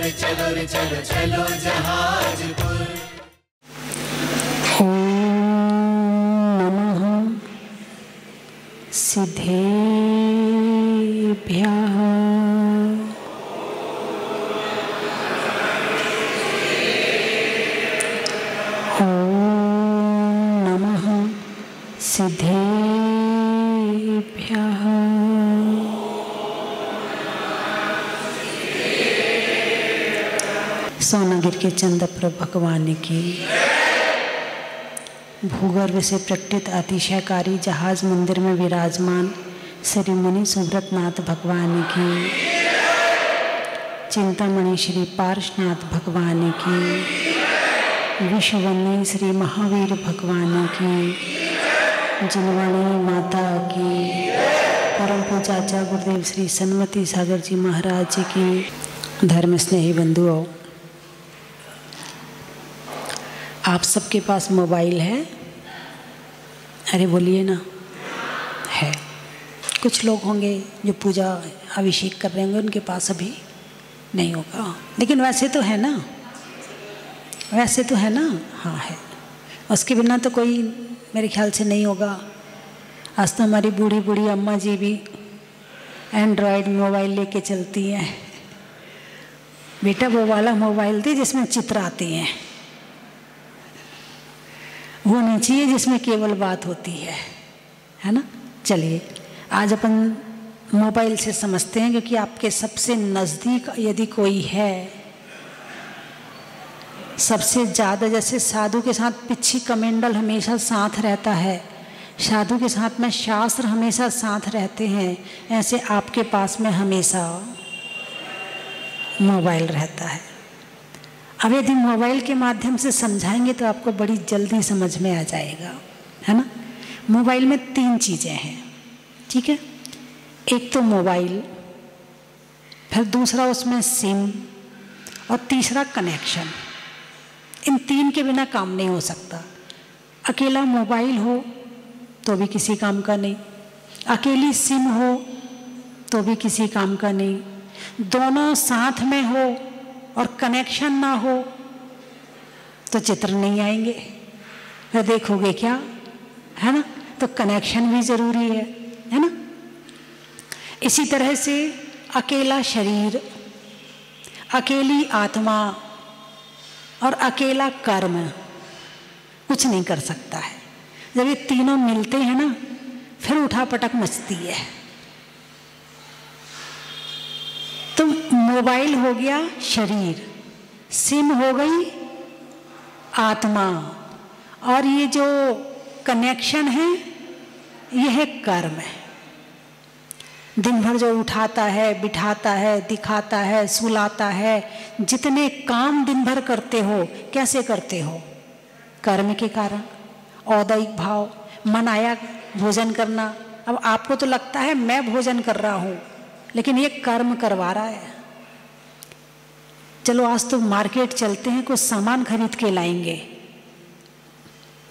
चलो रे चलो चलो चलो रे चलो रे चलो चंद्र भगवान की। भूगर्भ से प्रकटित अतिशयकारी जहाज़ मंदिर में विराजमान श्री मुनि सुब्रतनाथ भगवान की। चिंतामणि श्री पार्शनाथ भगवान की। विश्ववनी श्री महावीर भगवान की। जिनवाणी माता की। परम पूजाचा गुरुदेव श्री सन्मति सागर जी महाराज जी की। धर्म स्नेही बंधुओं आप सबके पास मोबाइल है? अरे बोलिए ना। है। कुछ लोग होंगे जो पूजा अभिषेक कर रहे होंगे, उनके पास अभी नहीं होगा। लेकिन वैसे तो है ना। वैसे तो है ना। हाँ है। उसके बिना तो कोई मेरे ख्याल से नहीं होगा। आज तो हमारी बूढ़ी बूढ़ी अम्मा जी भी एंड्रॉयड मोबाइल लेके चलती हैं। बेटा वो वाला मोबाइल थी जिसमें चित्र आते हैं। वो नहीं चाहिए जिसमें केवल बात होती है। है ना? चलिए, आज अपन मोबाइल से समझते हैं क्योंकि आपके सबसे नज़दीक यदि कोई है, सबसे ज़्यादा जैसे साधु के साथ पिछी कमेंडल हमेशा साथ रहता है। साधु के साथ में शास्त्र हमेशा साथ रहते हैं, ऐसे आपके पास में हमेशा मोबाइल रहता है। अब यदि मोबाइल के माध्यम से समझाएँगे तो आपको बड़ी जल्दी समझ में आ जाएगा, है ना? मोबाइल में तीन चीज़ें हैं, ठीक है? एक तो मोबाइल, फिर दूसरा उसमें सिम और तीसरा कनेक्शन। इन तीन के बिना काम नहीं हो सकता। अकेला मोबाइल हो तो भी किसी काम का नहीं। अकेली सिम हो तो भी किसी काम का नहीं। दोनों साथ में हो और कनेक्शन ना हो तो चित्र नहीं आएँगे। फिर देखोगे क्या? है ना? तो कनेक्शन भी ज़रूरी है है ना? इसी तरह से अकेला शरीर, अकेली आत्मा और अकेला कर्म कुछ नहीं कर सकता है। जब ये तीनों मिलते हैं ना, फिर उठा पटक मचती है। तो मोबाइल हो गया शरीर। सिम हो गई आत्मा। और ये जो कनेक्शन है, यह है कर्म है। दिन भर जो उठाता है, बिठाता है, दिखाता है, सुलाता है, जितने काम दिन भर करते हो, कैसे करते हो? कर्म के कारण। औदैक भाव मन आया भोजन करना। अब आपको तो लगता है, मैं भोजन कर रहा हूँ। लेकिन ये कर्म करवा रहा है। चलो आज तो मार्केट चलते हैं, कुछ सामान खरीद के लाएँगे।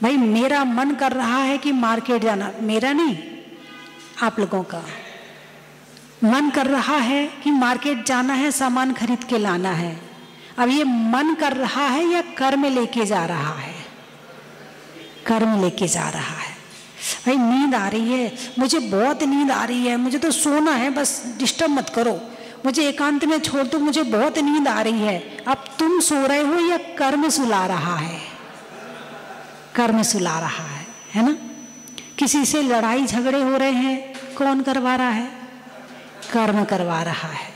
भाई, मेरा मन कर रहा है कि मार्केट जाना, मेरा नहीं, आप लोगों का। मन कर रहा है कि मार्केट जाना है, सामान खरीद के लाना है। अब ये मन कर रहा है या कर्म लेके जा रहा है? कर्म लेके जा रहा है। भाई, नींद आ रही है। मुझे बहुत नींद आ रही है। मुझे तो सोना है, बस डिस्टर्ब मत करो। मुझे एकांत में छोड़ दो, मुझे बहुत नींद आ रही है। अब तुम सो रहे हो या कर्म सुला रहा है? कर्म सुला रहा है है ना? किसी से लड़ाई झगड़े हो रहे हैं, कौन करवा रहा है? कर्म करवा रहा है।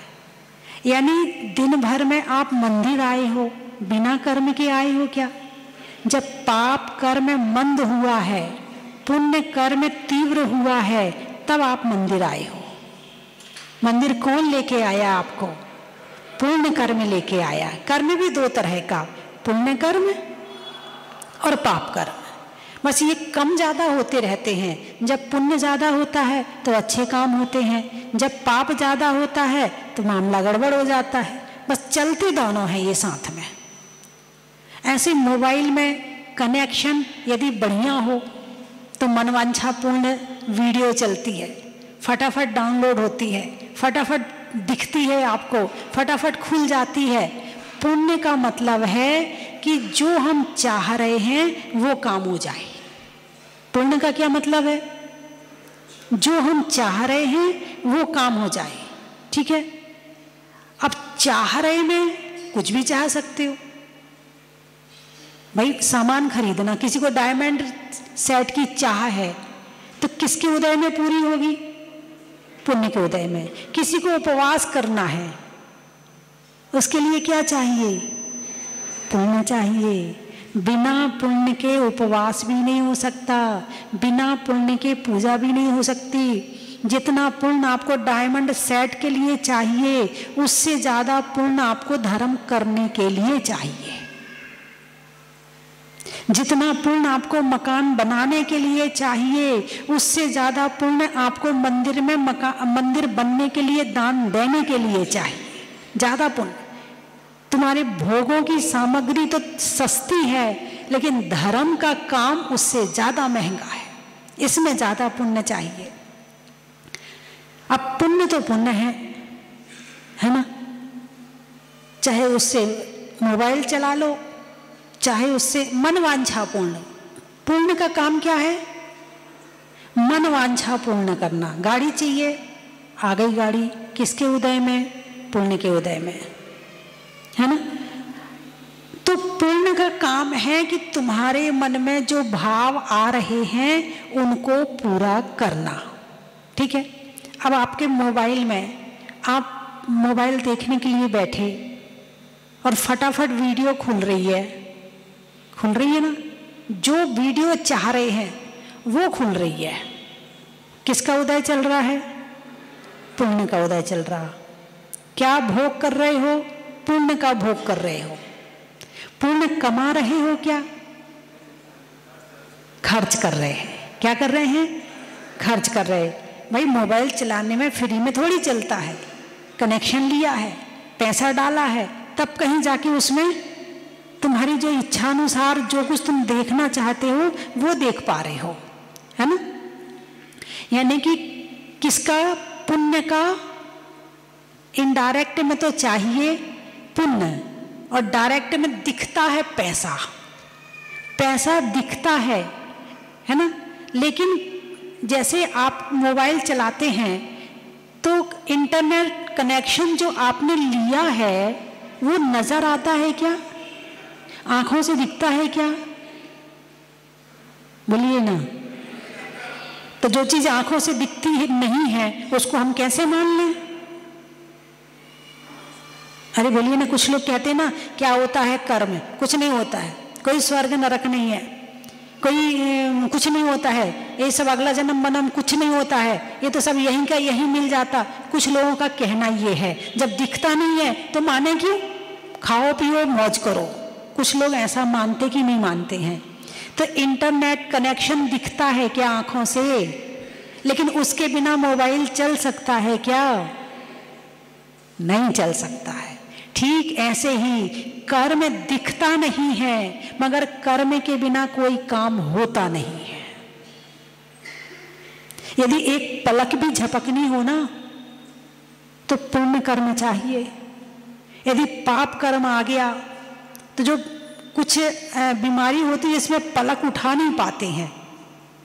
यानी दिन भर में आप मंदिर आए हो, बिना कर्म के आए हो क्या? जब पाप कर्म मंद हुआ है पुण्य कर्म तीव्र हुआ है, तब आप मंदिर आए हो। मंदिर कौन लेके आया आपको? पुण्य कर्म लेके आया। कर्म भी दो तरह का पुण्य कर्म और पाप कर्म बस ये कम ज़्यादा होते रहते हैं। जब पुण्य ज़्यादा होता है तो अच्छे काम होते हैं। जब पाप ज़्यादा होता है तो मामला गड़बड़ हो जाता है। बस चलते दोनों हैं ये साथ में। ऐसे मोबाइल में कनेक्शन यदि बढ़िया हो तो मनवांछापूर्ण वीडियो चलती है। फटाफट डाउनलोड होती है। फटाफट दिखती है आपको। फटाफट खुल जाती है। पुण्य का मतलब है कि जो हम चाह रहे हैं, वो काम हो जाए। पुण्य का क्या मतलब है? जो हम चाह रहे हैं, वो काम हो जाए। ठीक है? अब चाह रहे में कुछ भी चाह सकते हो। भाई, सामान खरीदना, किसी को डायमंड सेट की चाह है तो किसके उदय में पूरी होगी? पुण्य के उदय में। किसी को उपवास करना है, उसके लिए क्या चाहिए? पुण्य चाहिए। बिना पुण्य के उपवास भी नहीं हो सकता, बिना पुण्य के पूजा भी नहीं हो सकती। जितना पुण्य आपको डायमंड सेट के लिए चाहिए, उससे ज़्यादा पुण्य आपको धर्म करने के लिए चाहिए। जितना पुण्य आपको मकान बनाने के लिए चाहिए, उससे ज़्यादा पुण्य आपको मंदिर में मकान मंदिर बनने के लिए दान देने के लिए चाहिए। ज़्यादा पुण्य तुम्हारे भोगों की सामग्री तो सस्ती है, लेकिन धर्म का काम उससे ज़्यादा महँगा है। इसमें ज़्यादा पुण्य चाहिए। अब पुण्य तो पुण्य है है ना? चाहे उससे मोबाइल चला लो चाहे उससे मन वांछा पूर्ण। पूर्ण का काम क्या है? मन वांछा पूर्ण करना। गाड़ी चाहिए, आ गई गाड़ी। किसके उदय में? पुण्य के उदय में। है ना? तो पुण्य का काम है कि तुम्हारे मन में जो भाव आ रहे हैं, उनको पूरा करना। ठीक है? अब आपके मोबाइल में, आप मोबाइल देखने के लिए बैठे और फटाफट वीडियो खुल रही है। खुल रही है ना? जो वीडियो चाह रहे हैं, वो खुल रही है। किसका उदय चल रहा है? पुण्य का उदय चल रहा। क्या भोग कर रहे हो? पुण्य का भोग कर रहे हो। पुण्य कमा रहे हो क्या? खर्च कर रहे हैं। क्या कर रहे हैं? खर्च कर रहे। हैं भाई, मोबाइल चलाने में फ्री में थोड़ी चलता है। कनेक्शन लिया है, पैसा डाला है, तब कहीं जाके उसमें तुम्हारी जो इच्छा अनुसार जो कुछ तुम देखना चाहते हो, वो देख पा रहे हो, है ना? यानी कि किसका, पुण्य का? इनडायरेक्ट में तो चाहिए पुण्य, और डायरेक्ट में दिखता है पैसा। पैसा दिखता है है ना? लेकिन जैसे आप मोबाइल चलाते हैं तो इंटरनेट कनेक्शन जो आपने लिया है, वो नज़र आता है क्या? आँखों से दिखता है क्या? बोलिए ना। तो जो चीज़ आँखों से दिखती है, नहीं है, उसको हम कैसे मान लें? अरे बोलिए ना, कुछ लोग कहते हैं ना, क्या होता है कर्म? कुछ नहीं होता है। कोई स्वर्ग नरक नहीं है। कोई कुछ नहीं होता है। ये सब अगला जन्म बनम कुछ नहीं होता है। ये तो सब यहीं का यहीं मिल जाता। कुछ लोगों का कहना ये है, जब दिखता नहीं है तो माने क्यों? खाओ पियो, मौज करो। कुछ लोग ऐसा मानते कि नहीं मानते हैं। तो इंटरनेट कनेक्शन दिखता है क्या आँखों से? लेकिन उसके बिना मोबाइल चल सकता है क्या? नहीं चल सकता है। ठीक ऐसे ही कर्म दिखता नहीं है, मगर कर्म के बिना कोई काम होता नहीं है। यदि एक पलक भी झपकनी हो ना तो पुण्य कर्म चाहिए। यदि पाप कर्म आ गया तो जो कुछ बीमारी होती है, इसमें पलक उठा नहीं पाते हैं।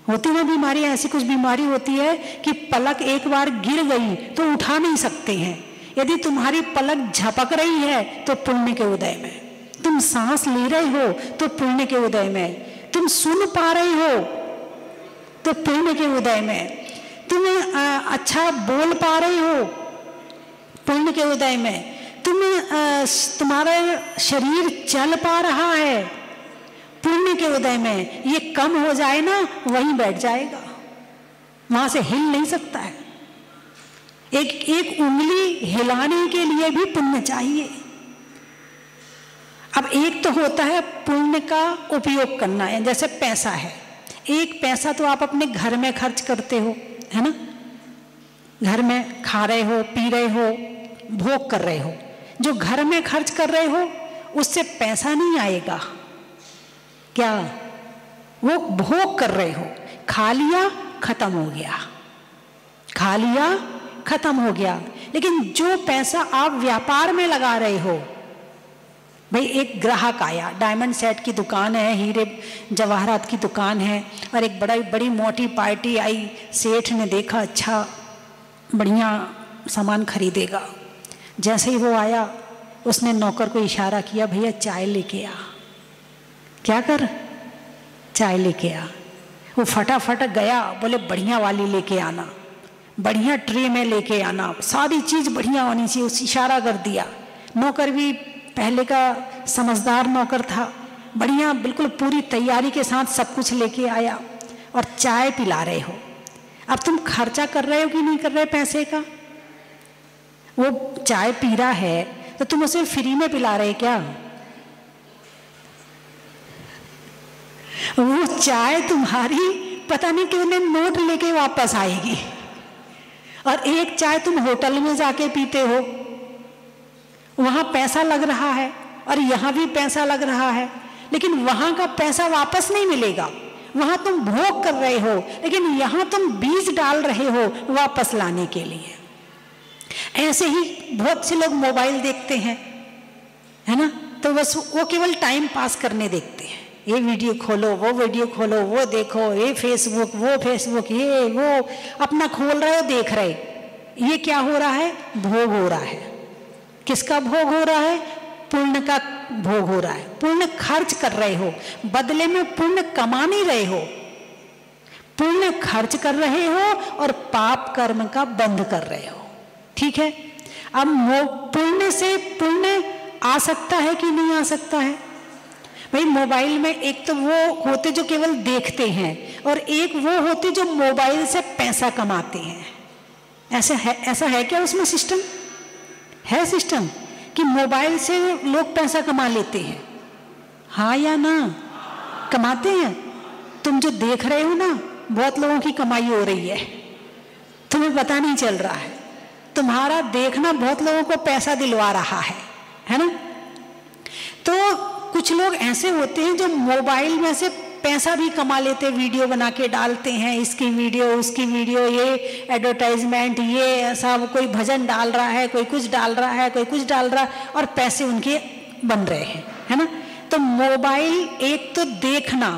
होती है बीमारी, ऐसी कुछ बीमारी होती है कि पलक एक बार गिर गई तो उठा नहीं सकते हैं। यदि तुम्हारी पलक झपक रही है तो पुण्य के उदय में। तुम सांस ले रहे हो तो पुण्य के उदय में। तुम सुन पा रहे हो तो पुण्य के उदय में। तुम अच्छा बोल पा रहे हो, पुण्य के उदय में। तुम तुम्हारा शरीर चल पा रहा है। पुण्य के उदय में ये कम हो जाए ना, वहीं बैठ जाएगा। वहाँ से हिल नहीं सकता है। एक एक उंगली हिलाने के लिए भी पुण्य चाहिए। अब एक तो होता है पुण्य का उपयोग करना है जैसे पैसा है। एक पैसा तो आप अपने घर में खर्च करते हो, है ना? घर में खा रहे हो, पी रहे हो, भोग कर रहे हो। जो घर में खर्च कर रहे हो, उससे पैसा नहीं आएगा। क्या? वो भोग कर रहे हो। खा लिया, खत्म हो गया। खा लिया, खत्म हो गया। लेकिन जो पैसा आप व्यापार में लगा रहे हो, भाई, एक ग्राहक आया। डायमंड सेट की दुकान है, हीरे जवाहरात की दुकान है, और एक बड़ा, बड़ी मोटी पार्टी आई, सेठ ने देखा अच्छा बढ़िया सामान खरीदेगा। जैसे ही वो आया, उसने नौकर को इशारा किया, भैया, चाय लेके आ। क्या कर? चाय लेके आ। वो फटाफट गया, बोले, बढ़िया वाली लेके आना, बढ़िया ट्रे में लेके आना, सारी चीज़ बढ़िया होनी चाहिए। उस इशारा कर दिया। नौकर भी पहले का समझदार नौकर था, बढ़िया, बिल्कुल पूरी तैयारी के साथ सब कुछ लेके आया और चाय पिला रहे हो। अब तुम खर्चा कर रहे हो कि नहीं कर रहे पैसे का? वो चाय पी रहा है तो तुम उसे फ्री में पिला रहे क्या? वो चाय तुम्हारी, पता नहीं क्यों नोट लेके वापस आएगी। और एक चाय तुम होटल में जाके पीते हो। वहाँ पैसा लग रहा है, और यहाँ भी पैसा लग रहा है, लेकिन वहाँ का पैसा वापस नहीं मिलेगा। वहाँ तुम भोग कर रहे हो, लेकिन यहाँ तुम बीज डाल रहे हो वापस लाने के लिए। ऐसे ही बहुत से लोग मोबाइल देखते हैं, है ना? तो बस वो केवल टाइम पास करने देखते हैं। ये वीडियो खोलो, वो वीडियो खोलो, वो देखो, ये फेसबुक वो फेसबुक ये, वो, अपना खोल रहे हो, देख रहे। ये क्या हो रहा है? भोग हो रहा है। किसका भोग हो रहा है? पुण्य का भोग हो रहा है। पुण्य खर्च कर रहे हो। बदले में पुण्य कमा नहीं रहे हो। पुण्य खर्च कर रहे हो और पाप कर्म का बंद कर रहे हो। ठीक है? अब पुण्य से पुण्य आ सकता है कि नहीं आ सकता है? भाई, मोबाइल में एक तो वो होते जो केवल देखते हैं और एक वो होते जो मोबाइल से पैसा कमाते हैं। ऐसा है ऐसा है क्या उसमें सिस्टम? है सिस्टम कि मोबाइल से लोग पैसा कमा लेते हैं। हाँ या ना? कमाते हैं। तुम जो देख रहे हो ना, बहुत लोगों की कमाई हो रही है। तुम्हें पता नहीं चल रहा है। तुम्हारा देखना बहुत लोगों को पैसा दिलवा रहा है है ना? तो कुछ लोग ऐसे होते हैं जो मोबाइल में से पैसा भी कमा लेते वीडियो बना के डालते हैं, इसकी वीडियो, उसकी वीडियो, ये एडवर्टाइजमेंट ये ऐसा कोई भजन डाल रहा है, कोई कुछ डाल रहा है, कोई कुछ डाल रहा है और पैसे उनके बन रहे हैं, है ना? तो मोबाइल एक तो देखना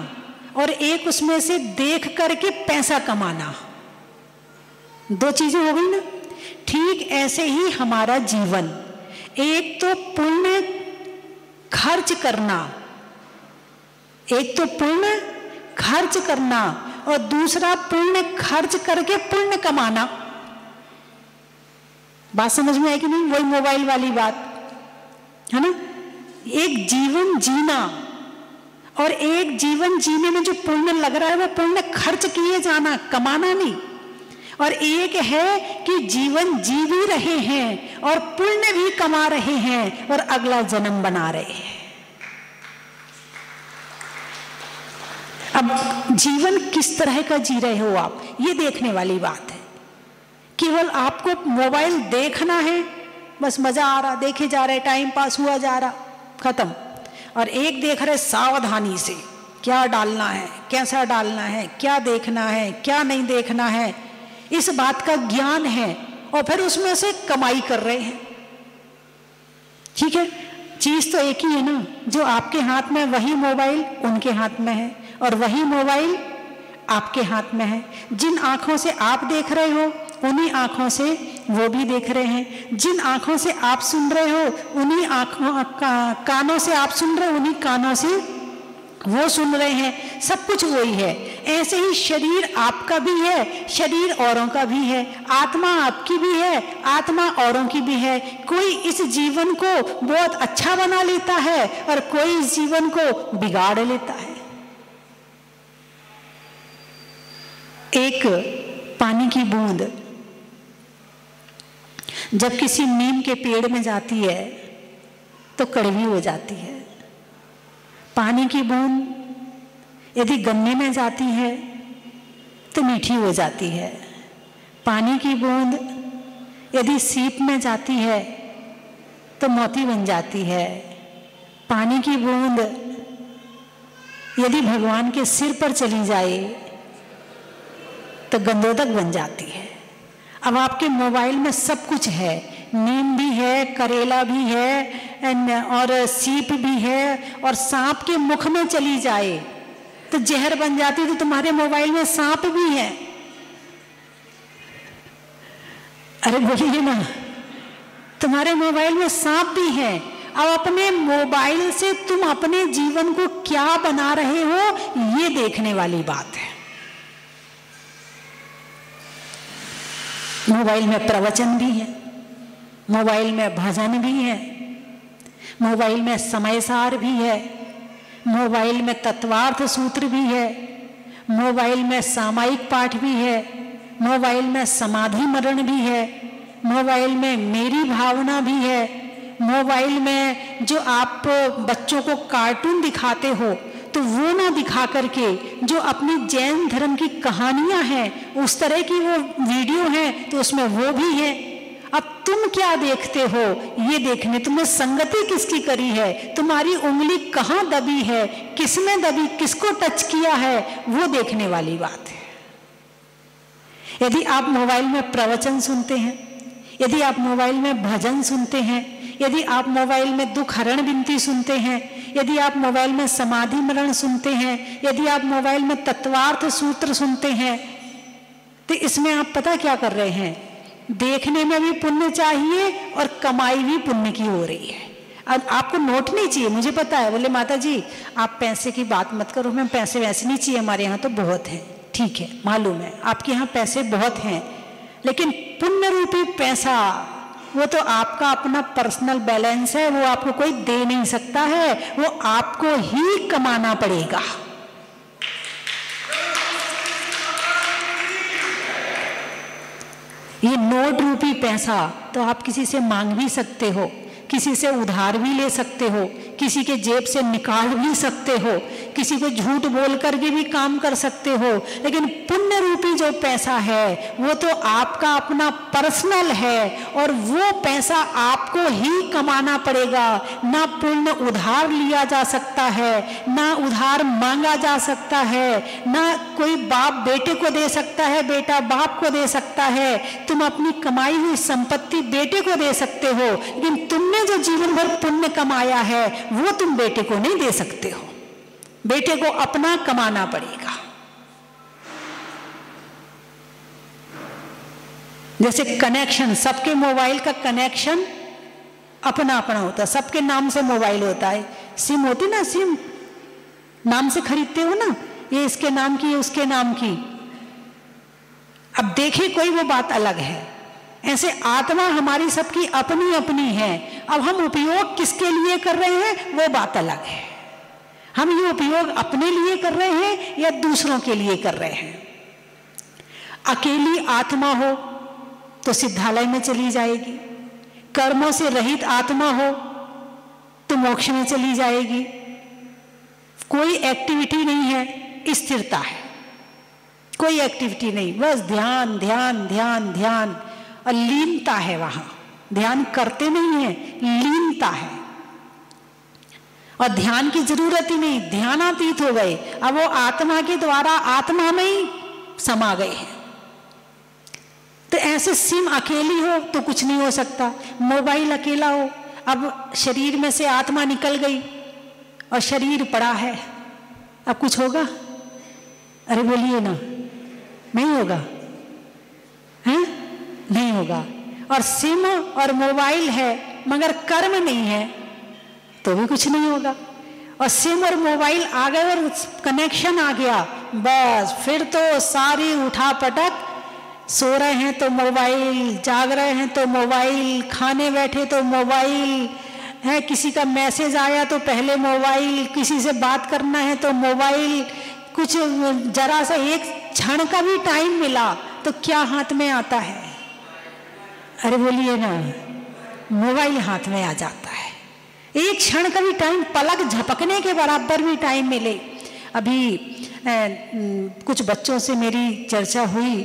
और एक उसमें से देख करके पैसा कमाना। दो चीज़ें हो गई ना? ठीक ऐसे ही हमारा जीवन। एक तो पुण्य खर्च करना, एक तो पुण्य खर्च करना और दूसरा पुण्य खर्च करके पुण्य कमाना। बात समझ में आई कि नहीं? वही मोबाइल वाली बात, है ना? एक जीवन जीना और एक जीवन जीने में जो पुण्य लग रहा है, वो पुण्य खर्च किए जाना, कमाना नहीं। और एक है कि जीवन जी भी रहे हैं और पुण्य भी कमा रहे हैं और अगला जन्म बना रहे हैं। अब जीवन किस तरह का जी रहे हो आप, ये देखने वाली बात है। केवल आपको मोबाइल देखना है, बस मज़ा आ रहा, देखे जा रहे टाइम पास हुआ जा रहा, खत्म। और एक देख रहे सावधानी से, क्या डालना है, कैसा डालना है, क्या देखना है, क्या नहीं देखना है इस बात का ज्ञान है और फिर उसमें से कमाई कर रहे हैं। ठीक है? चीज़ तो एक ही है ना। जो आपके हाथ में वही मोबाइल उनके हाथ में है और वही मोबाइल आपके हाथ में है। जिन आँखों से आप देख रहे हो उन्हीं आँखों से वो भी देख रहे हैं। जिन आँखों से आप सुन रहे हो उन्हीं आँखों का, कानों से आप सुन रहे हो उन्हीं कानों से वो सुन रहे हैं, सब कुछ वही है। ऐसे ही शरीर आपका भी है, शरीर औरों का भी है, आत्मा आपकी भी है, आत्मा औरों की भी है। कोई इस जीवन को बहुत अच्छा बना लेता है और कोई इस जीवन को बिगाड़ लेता है। एक पानी की बूंद। जब किसी नीम के पेड़ में जाती है तो कड़वी हो जाती है। पानी की बूंद। यदि गन्ने में जाती है तो मीठी हो जाती है। पानी की बूंद। यदि सीप में जाती है तो मोती बन जाती है। पानी की बूंद। यदि भगवान के सिर पर चली जाए तो गंदोदक बन जाती है। अब आपके मोबाइल में सब कुछ है। नीम भी है, करेला भी है और सीप भी है और सांप के मुख में चली जाए तो जहर बन जाती तो तुम्हारे मोबाइल में सांप भी है। अरे बोलिए ना, तुम्हारे मोबाइल में सांप भी है। अब अपने मोबाइल से तुम अपने जीवन को क्या बना रहे हो, ये देखने वाली बात है। मोबाइल में प्रवचन भी है, मोबाइल में भजन भी है मोबाइल में समय सार भी है, मोबाइल में तत्वार्थ सूत्र भी है, मोबाइल में सामायिक पाठ भी है, मोबाइल में समाधि मरण भी है, मोबाइल में मेरी भावना भी है, मोबाइल में जो आप बच्चों को कार्टून दिखाते हो तो वो ना दिखा करके जो अपनी जैन धर्म की कहानियाँ हैं, उस तरह की वो वीडियो हैं तो उसमें वो भी है। अब तुम क्या देखते हो? ये देखने तुमने संगति किसकी करी है? तुम्हारी उंगली कहाँ दबी है? किसने दबी, किसको टच किया है? वो देखने वाली बात है। यदि आप मोबाइल में प्रवचन सुनते हैं, यदि आप मोबाइल में भजन सुनते हैं, यदि आप मोबाइल में दुख हरण बिनती सुनते हैं, यदि आप मोबाइल में समाधि मरण सुनते हैं, यदि आप मोबाइल में तत्वार्थ सूत्र सुनते हैं तो इसमें आप पता क्या कर रहे हैं? देखने में भी पुण्य चाहिए और कमाई भी पुण्य की हो रही है। अब आपको नोट नहीं चाहिए, मुझे पता है। बोले माता जी आप पैसे की बात मत करो, हमें पैसे वैसे नहीं चाहिए, हमारे यहाँ तो बहुत है। ठीक है, मालूम है, आपके यहाँ पैसे बहुत हैं, लेकिन पुण्य रूपी पैसा, वो तो आपका अपना पर्सनल बैलेंस है, वो आपको कोई दे नहीं सकता है, वो आपको ही कमाना पड़ेगा। ये नोट रूपी पैसा तो आप किसी से मांग भी सकते हो, किसी से उधार भी ले सकते हो किसी के जेब से निकाल भी सकते हो, किसी को झूठ बोल करके भी काम कर सकते हो, लेकिन पुण्य रूपी जो पैसा है, वो तो आपका अपना पर्सनल है और वो पैसा आपको ही कमाना पड़ेगा। ना पुण्य उधार लिया जा सकता है, ना उधार मांगा जा सकता है, ना कोई बाप बेटे को दे सकता है, बेटा बाप को दे सकता है। तुम अपनी कमाई हुई संपत्ति बेटे को दे सकते हो, लेकिन तुमने जो जीवन भर पुण्य कमाया है वो तुम बेटे को नहीं दे सकते हो। बेटे को अपना कमाना पड़ेगा। जैसे कनेक्शन सबके मोबाइल का कनेक्शन अपना अपना होता है। सबके नाम से मोबाइल होता है। सिम होती ना सिम नाम से खरीदते हो ना? ये इसके नाम की, ये उसके नाम की। अब देखे कोई वो बात अलग है। ऐसे आत्मा हमारी सबकी अपनी अपनी है। अब हम उपयोग किसके लिए कर रहे हैं? वो बात अलग है। हम ये उपयोग अपने लिए कर रहे हैं या दूसरों के लिए कर रहे हैं? अकेली आत्मा हो तो सिद्धालय में चली जाएगी। कर्मों से रहित आत्मा हो तो मोक्ष में चली जाएगी। कोई एक्टिविटी नहीं है, स्थिरता है। कोई एक्टिविटी नहीं, बस ध्यान ध्यान ध्यान ध्यान। और लीनता है वहाँ। ध्यान करते नहीं है, लीनता है। और ध्यान की ज़रूरत ही नहीं, ध्यानातीत हो गए। अब वो आत्मा के द्वारा आत्मा में ही समा गए हैं। तो ऐसे सिम अकेली हो तो कुछ नहीं हो सकता। मोबाइल अकेला हो, अब शरीर में से आत्मा निकल गई और शरीर पड़ा है। अब कुछ होगा? अरे बोलिए ना, नहीं होगा। हैं? नहीं होगा। और सिम और मोबाइल है, मगर कर्म नहीं है तो भी कुछ नहीं होगा। और सिम और मोबाइल आ गए और कनेक्शन आ गया। बस, फिर तो सारी उठा पटक, सो रहे हैं तो मोबाइल, जाग रहे हैं तो मोबाइल, खाने बैठे तो मोबाइल, है, किसी का मैसेज आया तो पहले मोबाइल, किसी से बात करना है तो मोबाइल, कुछ जरा सा एक क्षण का भी टाइम मिला तो क्या हाथ में आता है? अरे बोलिए ना मोबाइल हाथ में आ जाता है। एक क्षण का भी टाइम पलक झपकने के बराबर भी टाइम मिले। अभी ए, कुछ बच्चों से मेरी चर्चा हुई।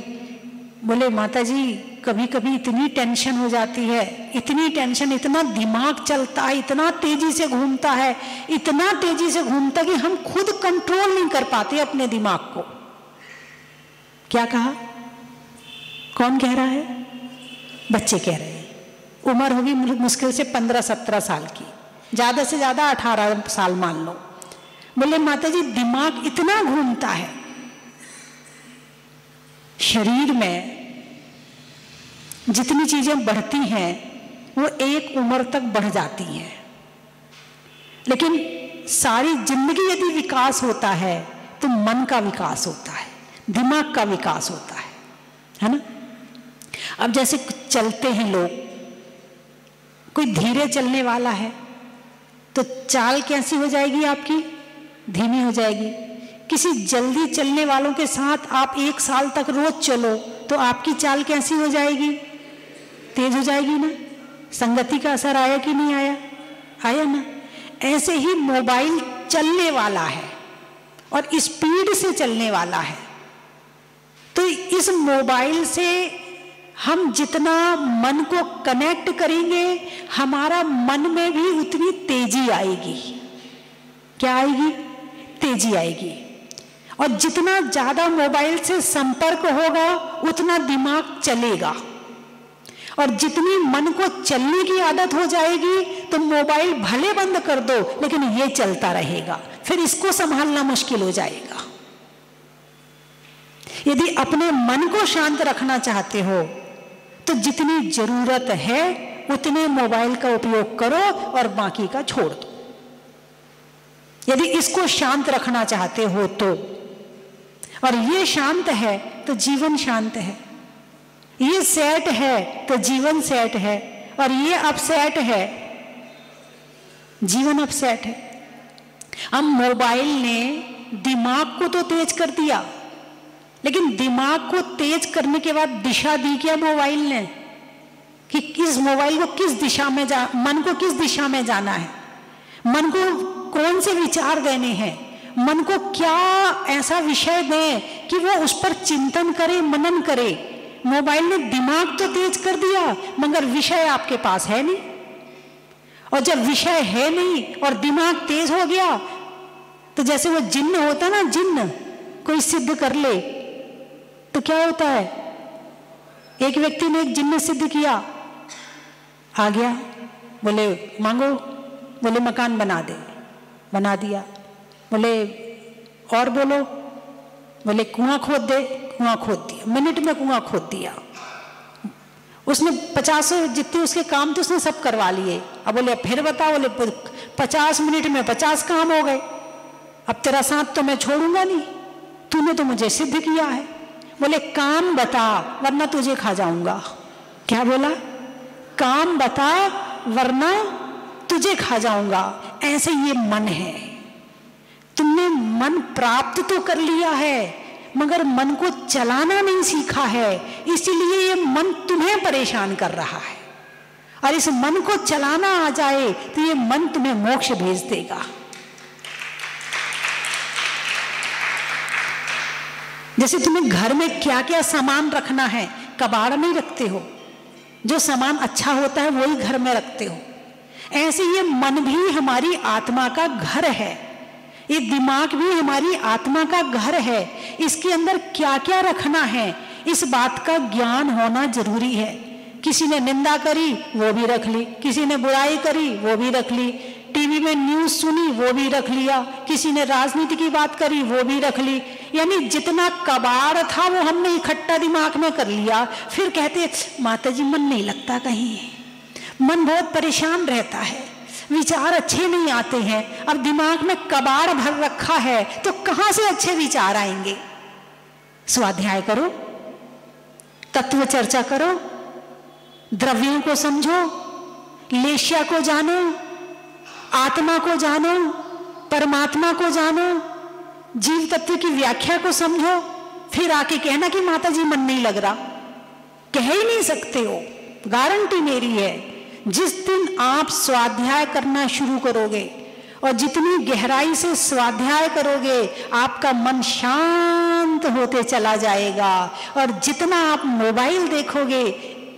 बोले माता जी कभी कभी इतनी टेंशन हो जाती है। इतनी टेंशन इतना दिमाग चलता है इतना तेज़ी से घूमता है। इतना तेज़ी से घूमता कि हम खुद कंट्रोल नहीं कर पाते अपने दिमाग को। क्या कहा? कौन कह रहा है? बच्चे कह रहे हैं। उम्र होगी मुश्किल से पंद्रह, सत्रह साल की। ज़्यादा से ज़्यादा अठारह साल मान लो। बोले माता जी दिमाग इतना घूमता है। शरीर में जितनी चीज़ें बढ़ती हैं, वो एक उम्र तक बढ़ जाती हैं। लेकिन सारी ज़िंदगी यदि विकास होता है तो मन का विकास होता है, दिमाग का विकास होता है। है ना? अब जैसे चलते हैं लोग, कोई धीरे चलने वाला है तो चाल कैसी हो जाएगी आपकी? धीमी हो जाएगी। किसी जल्दी चलने वालों के साथ आप एक साल तक रोज चलो तो आपकी चाल कैसी हो जाएगी? तेज हो जाएगी ना? संगति का असर आया कि नहीं आया? आया ना? ऐसे ही मोबाइल चलने वाला है और स्पीड से चलने वाला है। तो इस मोबाइल से हम जितना मन को कनेक्ट करेंगे, हमारा मन में भी उतनी तेज़ी आएगी। क्या आएगी? तेज़ी आएगी। और जितना ज़्यादा मोबाइल से संपर्क होगा, उतना दिमाग चलेगा। और जितनी मन को चलने की आदत हो जाएगी तो मोबाइल भले बंद कर दो, लेकिन ये चलता रहेगा। फिर इसको संभालना मुश्किल हो जाएगा। यदि अपने मन को शांत रखना चाहते हो तो जितनी ज़रूरत है, उतने मोबाइल का उपयोग करो और बाकी का छोड़ दो। यदि इसको शांत रखना चाहते हो तो और ये शांत है तो जीवन शांत है। ये सेट है तो जीवन सेट है, और ये अपसेट है, जीवन अपसेट है। अब मोबाइल ने दिमाग को तो तेज कर दिया। लेकिन दिमाग को तेज करने के बाद दिशा दी क्या मोबाइल ने? कि किस मोबाइल को किस दिशा में जा, मन को किस दिशा में जाना है? मन को कौन से विचार देने हैं? मन को क्या ऐसा विषय दें कि वो उस पर चिंतन करे, मनन करे? मोबाइल ने दिमाग तो तेज कर दिया, मगर विषय आपके पास है नहीं। और जब विषय है नहीं और दिमाग तेज हो गया तो जैसे वो जिन्न होता ना, जिन्न, कोई सिद्ध कर ले तो क्या होता है? एक व्यक्ति ने एक जिन्न सिद्ध किया। आ गया। बोले, मांगो। बोले, मकान बना दे। बना दिया। बोले, और बोलो। बोले, कुआँ खोद दे। कुआँ खोद दिया। मिनट में कुआँ खोद दिया। उसने पचास जितने उसके काम थे, उसने सब करवा लिए। अब बोले फिर बताओ। बोले पचास मिनट में पचास काम हो गए। अब तेरा साथ तो मैं छोड़ूँगा नहीं। तूने तो मुझे सिद्ध किया है। बोले, काम बता, वरना तुझे खा जाऊँगा। क्या बोला? काम बता, वरना तुझे खा जाऊँगा। ऐसे ये मन है। तुमने मन प्राप्त तो कर लिया है, मगर मन को चलाना नहीं सीखा है, इसीलिए ये मन तुम्हें परेशान कर रहा है। और इस मन को चलाना आ जाए तो ये मन तुम्हें मोक्ष भेज देगा। जैसे तुम्हें घर में क्या क्या सामान रखना है, कबाड़ नहीं रखते हो। जो सामान अच्छा होता है, वही घर में रखते हो। ऐसे ये मन भी हमारी आत्मा का घर है। ये दिमाग भी हमारी आत्मा का घर है। इसके अंदर क्या क्या रखना है, इस बात का ज्ञान होना ज़रूरी है। किसी ने निंदा करी, वो भी रख ली। किसी ने बुराई करी, वो भी रख ली। टीवी में न्यूज़ सुनी, वो भी रख लिया। किसी ने राजनीति की बात करी, वो भी रख ली। यानी जितना कबाड़ था वो हमने इकट्ठा दिमाग में कर लिया। फिर कहते माता जी मन नहीं लगता कहीं। मन बहुत परेशान रहता है। विचार अच्छे नहीं आते हैं। अब दिमाग में कबाड़ भर रखा है तो कहाँ से अच्छे विचार आएँगे? स्वाध्याय करो, तत्व चर्चा करो, द्रव्यों को समझो, लेशिया को जानो, आत्मा को जानो, परमात्मा को जानो जीव तत्व की व्याख्या को समझो, फिर आके कहना कि माता जी मन नहीं लग रहा। कह ही नहीं सकते हो। गारंटी मेरी है, जिस दिन आप स्वाध्याय करना शुरू करोगे और जितनी गहराई से स्वाध्याय करोगे, आपका मन शांत होते चला जाएगा। और जितना आप मोबाइल देखोगे,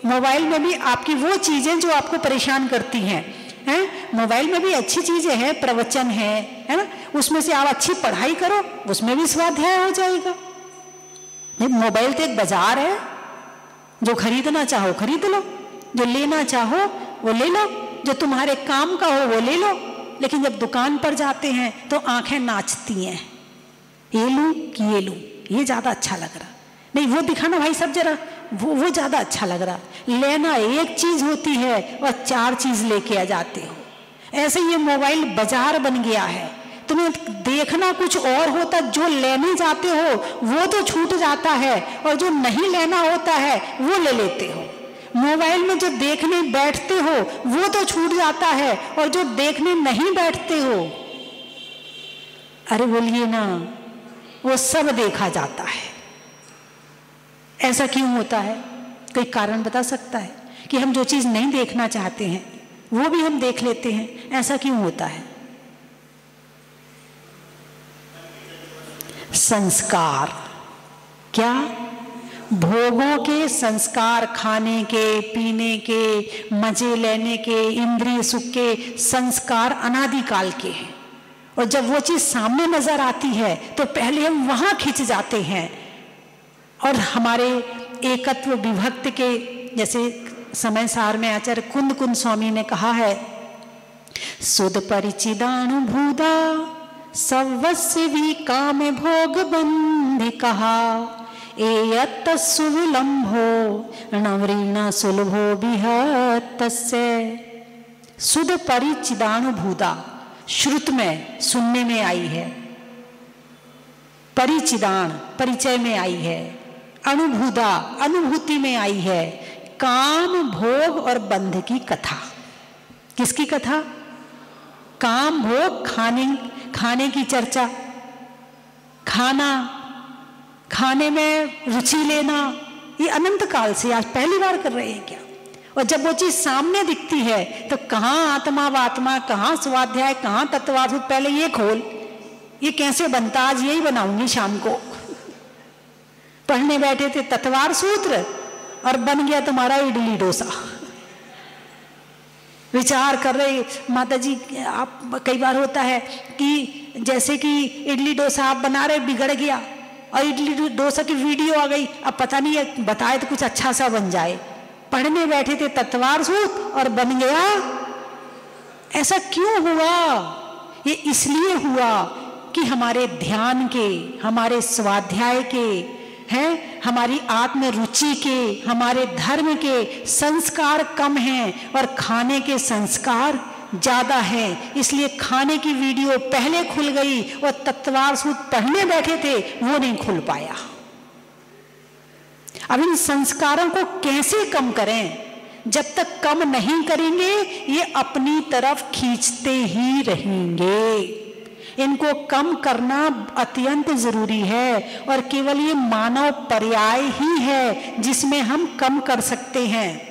मोबाइल में भी आपकी वो चीज़ें जो आपको परेशान करती हैं हैं? मोबाइल में भी अच्छी चीज़ें हैं, प्रवचन है है ना? उसमें से आप अच्छी पढ़ाई करो, उसमें भी स्वाध्याय हो जाएगा। मोबाइल तो एक बाज़ार है। जो खरीदना चाहो, खरीद लो। जो लेना चाहो, वो ले लो। जो तुम्हारे काम का हो, वो ले लो। लेकिन जब दुकान पर जाते हैं तो आँखें नाचती हैं। ये लूँ कि ये लूँ? ये ज़्यादा अच्छा लग रहा। नहीं, वो दिखाना भाई सब जरा, वो वो ज़्यादा अच्छा लग रहा। लेना एक चीज़ होती है और चार चीज़ लेके आ जाते हो। ऐसे ये मोबाइल बाज़ार बन गया है। तुम्हें देखना कुछ और होता, जो लेने जाते हो, वो तो छूट जाता है और जो नहीं लेना होता है, वो ले लेते हो। मोबाइल में जो देखने बैठते हो, वो तो छूट जाता है और जो देखने नहीं बैठते हो, अरे बोलिए ना, वो सब देखा जाता है। ऐसा क्यों होता है? कोई कारण बता सकता है कि हम जो चीज़ नहीं देखना चाहते हैं, वो भी हम देख लेते हैं, ऐसा क्यों होता है? संस्कार। क्या? भोगों के संस्कार खाने के, पीने के, मज़े लेने के, इंद्रिय सुख के संस्कार अनादिकाल के हैं। और जब वो चीज़ सामने नज़र आती है तो पहले हम वहाँ खिंच जाते हैं। और हमारे एकत्व विभक्त के, जैसे समय सार में आचार्य कुंद कुंद स्वामी ने कहा है, सुद परिचिदानुभूदा, सर्वस्व भी काम भोग बंधि कहा एयत सुविलंभो नवरीण सुलभो बिहत सुद परिचिदानुभूता श्रुत में, सुनने में आई है। परिचिदान परिचय में आई है। अनुभूदा अनुभूति में आई है। काम, भोग और बंध की कथा। किसकी कथा? काम, भोग, खाने खाने की चर्चा। खाना, खाने में रुचि लेना, ये अनंत काल से आज पहली बार कर रहे हैं क्या? और जब वो चीज़ सामने दिखती है तो कहाँ आत्मा वात्मा कहाँ स्वाध्याय, कहाँ तत्वाभूत पहले ये खोल, ये कैसे बनता? आज यही बनाऊँगी शाम को। पढ़ने बैठे थे तत्वार सूत्र, और बन गया तुम्हारा इडली डोसा। विचार कर रहे माता जी आप, कई बार होता है कि जैसे कि इडली डोसा आप बना रहे, बिगड़ गया, और इडली डोसा की वीडियो आ गई, अब पता नहीं है, बताए तो कुछ अच्छा सा बन जाए। पढ़ने बैठे थे तत्वार सूत, और बन गया। ऐसा क्यों हुआ? ये इसलिए हुआ कि हमारे ध्यान के, हमारे स्वाध्याय के हैं? हमारी आत्म रुचि के, हमारे धर्म के संस्कार कम हैं और खाने के संस्कार ज़्यादा है। इसलिए खाने की वीडियो पहले खुल गई और तत्वार सूत पढ़ने बैठे थे, वो नहीं खुल पाया। अब इन संस्कारों को कैसे कम करें? जब तक कम नहीं करेंगे, ये अपनी तरफ़ खींचते ही रहेंगे। इनको कम करना अत्यंत ज़रूरी है और केवल ये मानव पर्याय ही है जिसमें हम कम कर सकते हैं।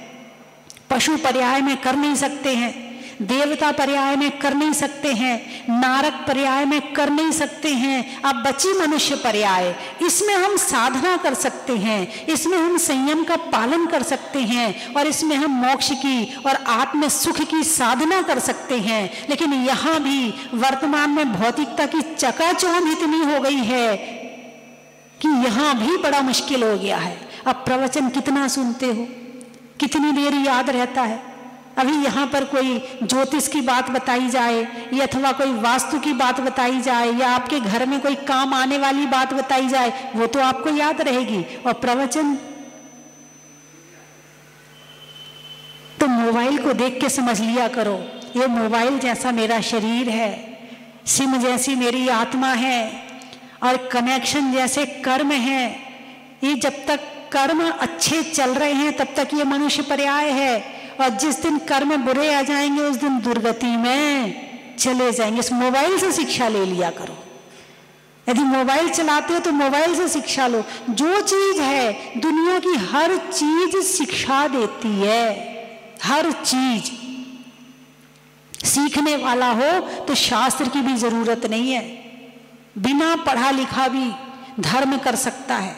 पशु पर्याय में कर नहीं सकते हैं। देवता पर्याय में कर नहीं सकते हैं नारक पर्याय में कर नहीं सकते हैं, अब बची मनुष्य पर्याय। इसमें हम साधना कर सकते हैं, इसमें हम संयम का पालन कर सकते हैं, और इसमें हम मोक्ष की और आत्म सुख की साधना कर सकते हैं। लेकिन यहाँ भी वर्तमान में भौतिकता की चकाचौंध इतनी हो गई है कि यहाँ भी बड़ा मुश्किल हो गया है। अब प्रवचन कितना सुनते हो? कितनी देर याद रहता है? अभी यहाँ पर कोई ज्योतिष की बात बताई जाए, या अथवा कोई वास्तु की बात बताई जाए, या आपके घर में कोई काम आने वाली बात बताई जाए, वो तो आपको याद रहेगी। और प्रवचन? तो मोबाइल को देख के समझ लिया करो। ये मोबाइल जैसा मेरा शरीर है, सिम जैसी मेरी आत्मा है, और कनेक्शन जैसे कर्म है। ये जब तक कर्म अच्छे चल रहे हैं, तब तक ये मनुष्य पर्याय है। और जिस दिन कर्म बुरे आ जाएँगे, उस दिन दुर्गति में चले जाएँगे। इस मोबाइल से शिक्षा ले लिया करो। यदि मोबाइल चलाते हो तो मोबाइल से शिक्षा लो। जो चीज़ है, दुनिया की हर चीज़ शिक्षा देती है। हर चीज़। सीखने वाला हो तो शास्त्र की भी ज़रूरत नहीं है। बिना पढ़ा लिखा भी धर्म कर सकता है।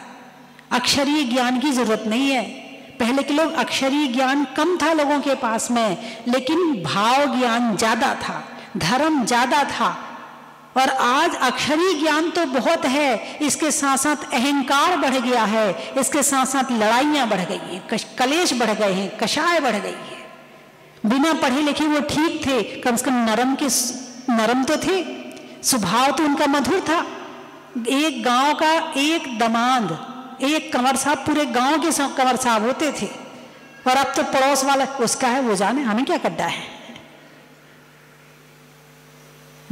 अक्षरीय ज्ञान की ज़रूरत नहीं है। पहले के लोग अक्षरीय ज्ञान कम था लोगों के पास में, लेकिन भाव ज्ञान ज़्यादा था, धर्म ज़्यादा था। और आज अक्षरी ज्ञान तो बहुत है, इसके साथ साथ अहंकार बढ़ गया है, इसके साथ साथ लड़ाइयाँ बढ़ गई हैं कलेश बढ़ गए हैं, कषाय बढ़ गई है। बिना पढ़े लिखे वो ठीक थे, कम से कम नरम के नरम तो थे, स्वभाव तो उनका मधुर था। एक गाँव का एक दमांद एक कंवर साहब पूरे गाँव के कंवर साहब होते थे। और अब तो पड़ोस वाला उसका है, वो जाने, हमें क्या करना है?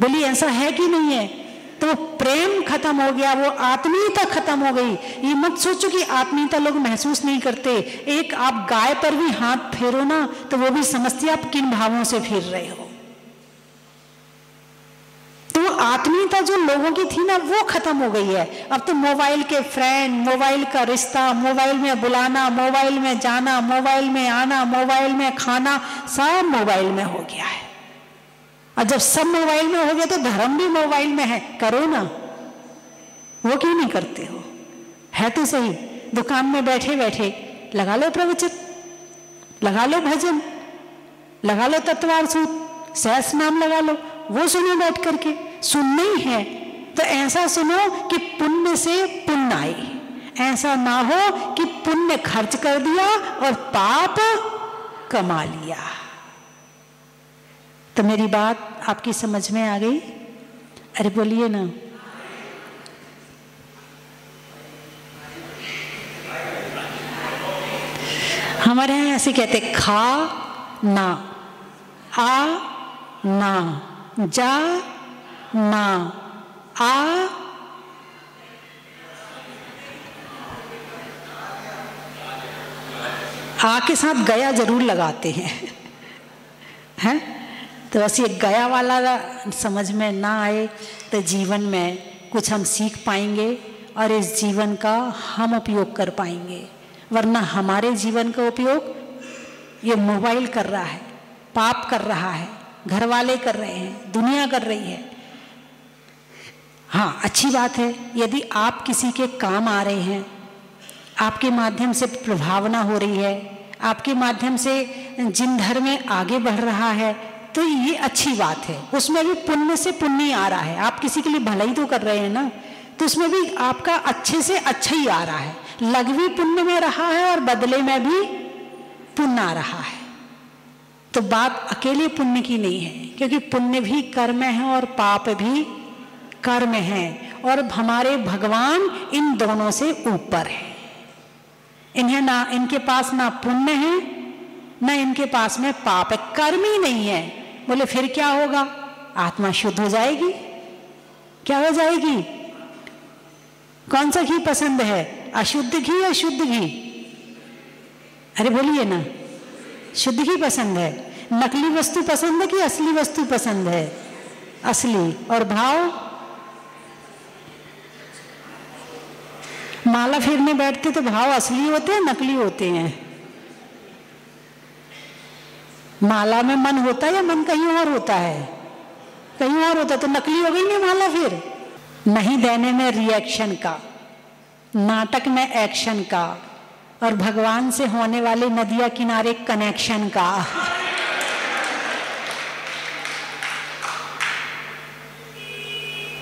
बोली ऐसा है कि नहीं है? तो प्रेम खत्म हो गया, वो आत्मीयता खत्म हो गई। ये मत सोचो कि आत्मीयता लोग महसूस नहीं करते। एक आप गाय पर भी हाथ फेरो ना तो वो भी समझती आप किन भावों से फिर रहे हो? आत्मीयता जो लोगों की थी ना, वो खत्म हो गई है। अब तो मोबाइल के फ्रेंड मोबाइल का रिश्ता, मोबाइल में बुलाना, मोबाइल में जाना, मोबाइल में आना, मोबाइल में खाना, सब मोबाइल में हो गया है। और जब सब मोबाइल में हो गया तो धर्म भी मोबाइल में है। करो ना। वो क्यों नहीं करते हो? है तो सही। दुकान में बैठे बैठे। लगा लो प्रवचन। लगा लो भजन। लगा लो तत्वार सूत। सहस नाम लगा लो। वो सुनो बैठ करके, सुनना ही है। तो ऐसा सुनो कि पुण्य से पुण्य आए। ऐसा ना हो कि पुण्य खर्च कर दिया और पाप कमा लिया। तो मेरी बात आपकी समझ में आ गई? अरे बोलिए ना। हमारे यहाँ ऐसे कहते खा ना, आ ना। जा ना आ। आ के साथ गया ज़रूर लगाते हैं। हैं? तो बस ये गया वाला समझ में ना आए तो जीवन में कुछ हम सीख पाएँगे और इस जीवन का हम उपयोग कर पाएँगे। वरना हमारे जीवन का उपयोग ये मोबाइल कर रहा है, पाप कर रहा है। घर वाले कर रहे हैं, दुनिया कर रही है। हाँ अच्छी बात है, यदि आप किसी के काम आ रहे हैं, आपके माध्यम से प्रभावना हो रही है, आपके माध्यम से जिन धर्म में आगे बढ़ रहा है तो ये अच्छी बात है। उसमें भी पुण्य से पुण्य आ रहा है। आप किसी के लिए भलाई तो कर रहे हैं ना तो उसमें भी आपका अच्छे से अच्छा ही आ रहा है। लग भी पुण्य में रहा है और बदले में भी पुण्य आ रहा है। तो बात अकेले पुण्य की नहीं है, क्योंकि पुण्य भी कर्म है और पाप भी कर्म है, और हमारे भगवान इन दोनों से ऊपर है। इन्हें ना, इनके पास ना पुण्य है, ना इनके पास में पाप है, कर्म ही नहीं है। बोले, फिर क्या होगा? आत्मा शुद्ध हो जाएगी। क्या हो जाएगी? कौन सा घी पसंद है? अशुद्ध घी या शुद्ध घी? अरे बोलिए ना। शुद्ध ही पसंद है। नकली वस्तु पसंद है कि असली वस्तु पसंद है? असली। और भाव? माला फेरने बैठते तो भाव असली होते हैं, नकली होते हैं? माला में मन होता है या मन कहीं और होता है? कहीं और होता है तो नकली हो गई नहीं माला फिर? नहीं देने में रिएक्शन का, नाटक में एक्शन का और भगवान से होने वाले नदिया किनारे कनेक्शन का।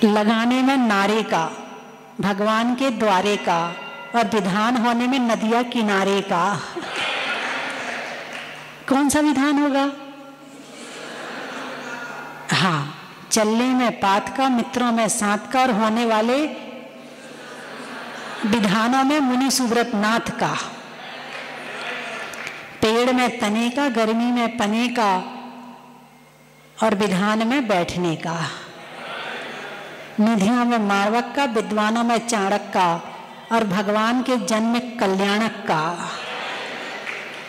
लगाने में नारे का, भगवान के द्वारे का और विधान होने में नदिया किनारे का। कौन सा विधान होगा? हाँ चलने में, पात का, मित्रों में, सात का और होने वाले विधानों में मुनि सुव्रत नाथ का। पेड़ में तने का, गर्मी में पने का और विधान में बैठने का। निधियों में मारवक का, विद्वानों में चाणक का और भगवान के जन्म कल्याणक का।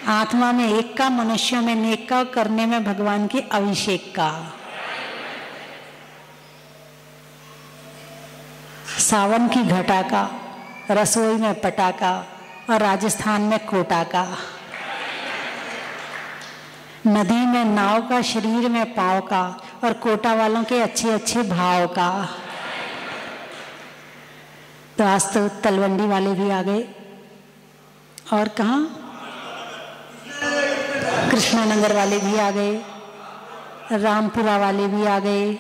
आत्मा में एक का, मनुष्यों में नेक का करने में भगवान के अभिषेक का। सावन की घटा का, रसोई में पटाका और राजस्थान में कोटा का। नदी में नाव का, शरीर में पाव का और कोटा वालों के अच्छे अच्छे भाव का। तो आज तो तलवंडी वाले भी आ गए। और कहा? कृष्णानगर वाले भी आ गए। रामपुरा वाले भी आ गए।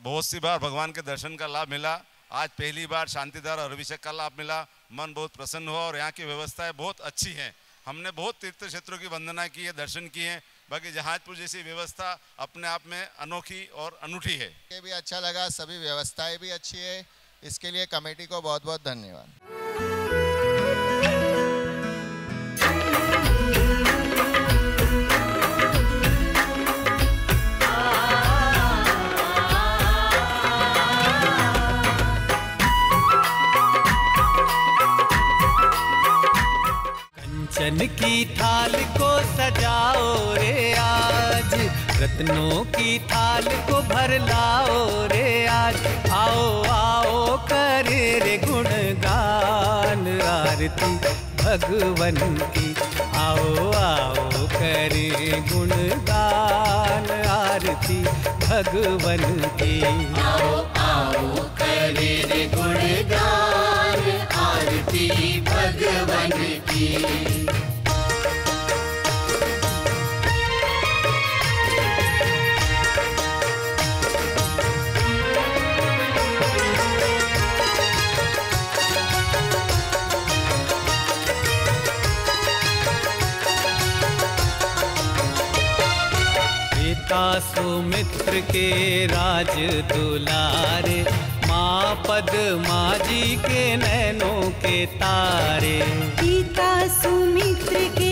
बहुत सी बार भगवान के दर्शन का लाभ मिला। आज पहली बार शांतिधार और अभिषेक का लाभ मिला। मन बहुत प्रसन्न हुआ और यहाँ की व्यवस्थाएँ बहुत अच्छी हैं। हमने बहुत तीर्थ क्षेत्रों की वंदना की है, दर्शन किए हैं। बाकी जहाजपुर जैसी व्यवस्था अपने आप में अनोखी और अनूठी है। ये भी अच्छा लगा, सभी व्यवस्थाएँ भी अच्छी है। इसके लिए कमेटी को बहुत बहुत धन्यवाद। कंचन की थाल को सजाओ रे आज। रत्नों की थाल को भर लाओ रे आज। आओ आओ करे रे गुणगान। आरती भगवन की। आओ आओ करे गुणगान। आरती भगवन की। आओ आओ करे रे गुणगान। भगवन की। सुमित्र के राज दुलारे पद्मा जी के नैनों के तारे। पिता सुमित्र के